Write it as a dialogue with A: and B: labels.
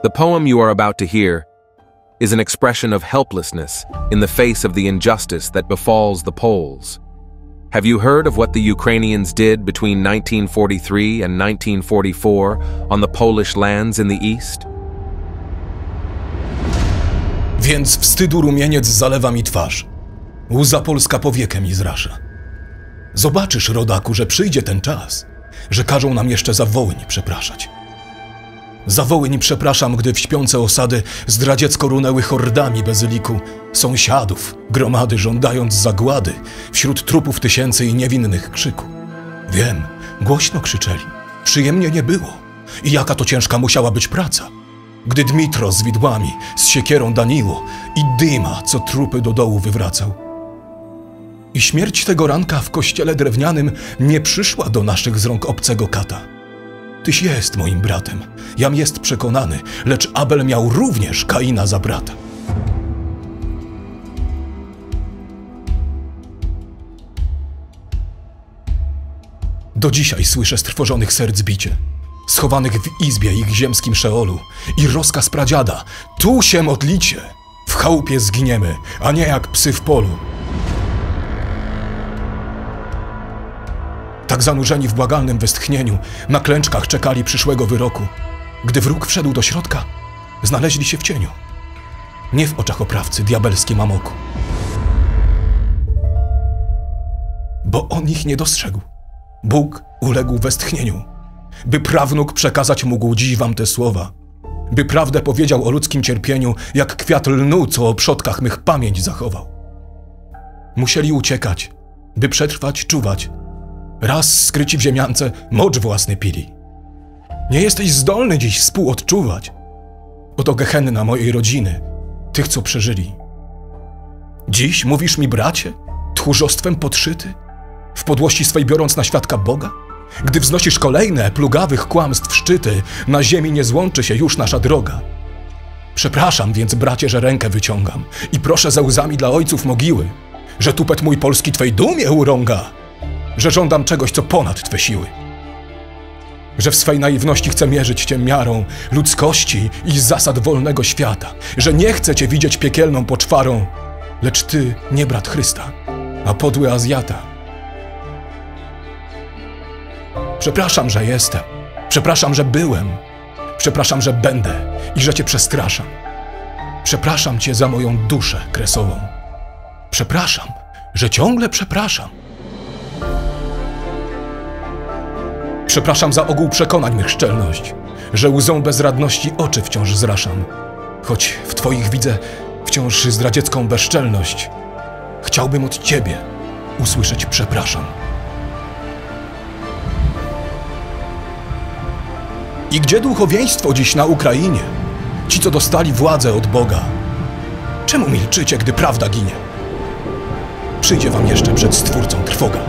A: The poem you are about to hear is an expression of helplessness in the face of the injustice that befalls the Poles. Have you heard of what the Ukrainians did between 1943 and 1944 on the Polish lands in the east?
B: Więc wstydu rumieniec zalewa mi twarz. Łza polska powiekę mi zrasza. Zobaczysz, rodaku, że przyjdzie ten czas, że każą nam jeszcze za Wołyń przepraszać. Za Wołyń przepraszam, gdy w śpiące osady zdradziecko runęły hordami bezyliku sąsiadów, gromady żądając zagłady wśród trupów tysięcy i niewinnych krzyku. Wiem, głośno krzyczeli, przyjemnie nie było i jaka to ciężka musiała być praca. Gdy Dmitro z widłami, z siekierą Daniło i dyma, co trupy do dołu wywracał. I śmierć tego ranka w kościele drewnianym nie przyszła do naszych z rąk obcego kata. Tyś jest moim bratem, jam jest przekonany, lecz Abel miał również Kaina za brata. Do dzisiaj słyszę strwożonych serc bicie, schowanych w izbie ich ziemskim szeolu i rozkaz pradziada, tu się modlicie, w chałupie zginiemy, a nie jak psy w polu. Tak zanurzeni w błagalnym westchnieniu, na klęczkach czekali przyszłego wyroku. Gdy wróg wszedł do środka, znaleźli się w cieniu. Nie w oczach oprawcy diabelskim amoku. Bo on ich nie dostrzegł. Bóg uległ westchnieniu, by prawnuk przekazać mógł dziś wam te słowa. By prawdę powiedział o ludzkim cierpieniu, jak kwiat lnu, co o przodkach mych pamięć zachował. Musieli uciekać, by przetrwać, czuwać, Raz skryci w ziemiance mocz własny pili. Nie jesteś zdolny dziś współodczuwać. Oto gehenna mojej rodziny, tych, co przeżyli. Dziś mówisz mi, bracie, tchórzostwem podszyty, w podłości swej biorąc na świadka Boga? Gdy wznosisz kolejne plugawych kłamstw szczyty, na ziemi nie złączy się już nasza droga. Przepraszam więc, bracie, że rękę wyciągam i proszę za łzami dla ojców mogiły, że tupet mój polski twej dumie urąga że żądam czegoś, co ponad Twe siły. Że w swej naiwności chcę mierzyć Cię miarą ludzkości i zasad wolnego świata. Że nie chcę Cię widzieć piekielną poczwarą, lecz Ty nie brat Chrysta, a podły Azjata. Przepraszam, że jestem. Przepraszam, że byłem. Przepraszam, że będę i że Cię przestraszam. Przepraszam Cię za moją duszę kresową. Przepraszam, że ciągle przepraszam. Przepraszam za ogół przekonań mych szczelność, że łzą bezradności oczy wciąż zraszam. Choć w Twoich widzę wciąż zdradziecką bezczelność, chciałbym od Ciebie usłyszeć przepraszam. I gdzie duchowieństwo dziś na Ukrainie? Ci, co dostali władzę od Boga. Czemu milczycie, gdy prawda ginie? Przyjdzie wam jeszcze przed Stwórcą trwoga.